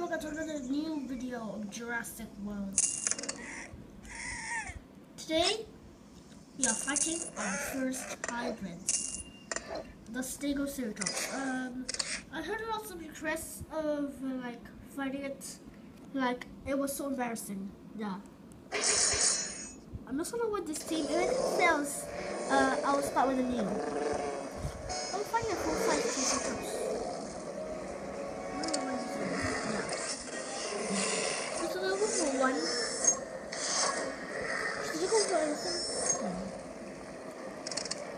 welcome to another new video of Jurassic World. Today, we are fighting our first hybrid, the Stegoceratops. Um, I heard lots of requests of like fighting it, like it was so embarrassing. Yeah. I'm not gonna win this team. If it fails, uh, I will start with a new. I'm fighting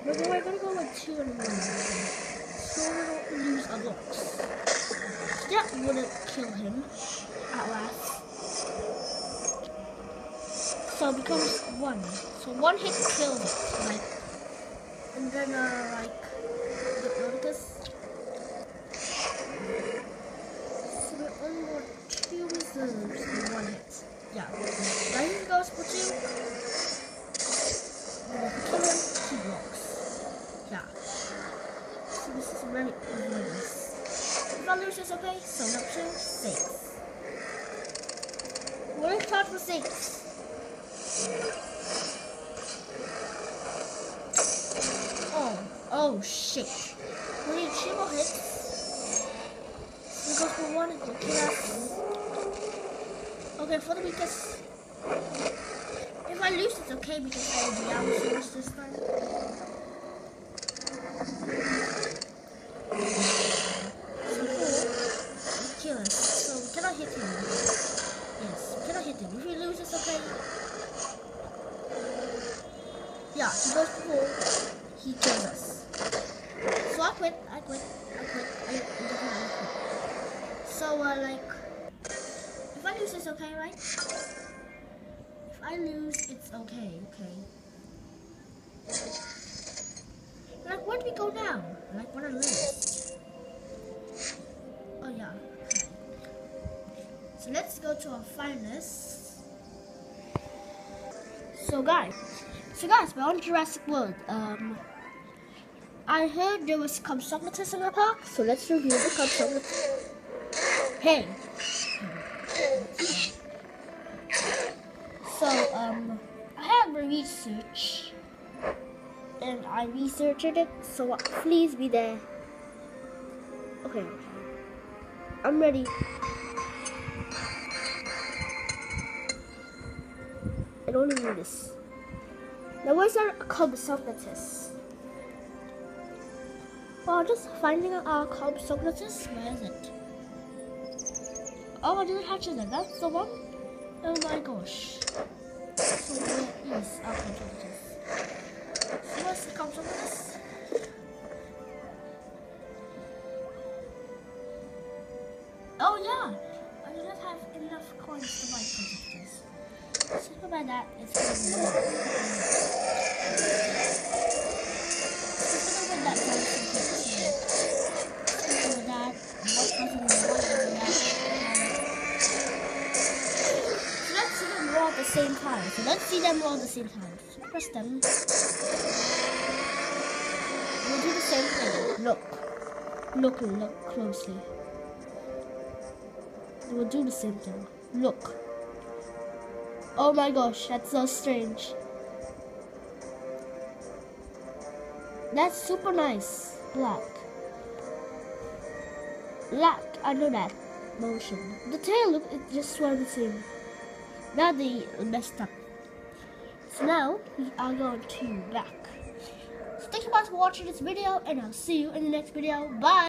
But we're gonna go like two and one. So we don't lose a lot. That wouldn't kill him at last. So it becomes one. So one hit kills it. Like and then uh like the Orcus. So we only got two reserves in one hit. Yeah. Lightning goes for two. And if we kill him, he blocks. Yeah. So this is very obvious. If I lose this, okay? So two, six. We're in charge for six. Oh, oh shit. We need two more hits. We go for one to kill. Okay, for the weakest. If I lose, it's okay because I will be out of this time. So four, kill us. So we cannot hit him. Yes, we cannot hit him. If we lose, it's okay. Yeah, he goes. He kills us. So I quit. I quit. I quit. I, quit. So uh, like, if I lose, it's okay, right? If I lose, it's okay. Okay. Like, where do we go now? Like, when I lose? Oh yeah. So let's go to our finalists. So guys, so guys, we're on Jurassic World. Um, I heard there was Compsognathus in the park, so let's review the Compsognathus. Hey. So um, I have research, and I researched it. So please be there. Okay, I'm ready. I don't even need this. Now where's our Compsognathus? Well, just finding our Compsognathus. Where is it? Oh, I didn't hatch it. That's the one. Oh my gosh. So where is our? So where's the Compsognathus? Oh yeah, I do not have enough coins to buy Compsognathus. So by that, it's more. So at the same time. So let's see them roll at the same time. So press them. We'll do the same thing. Look. Look, look closely. We'll do the same thing. Look. Oh my gosh, that's so strange. That's super nice. Black. Black, I know that. Motion. The tail, look, it just the same. Now they messed up. So now we are going to black. So thank you guys for watching this video and I'll see you in the next video. Bye!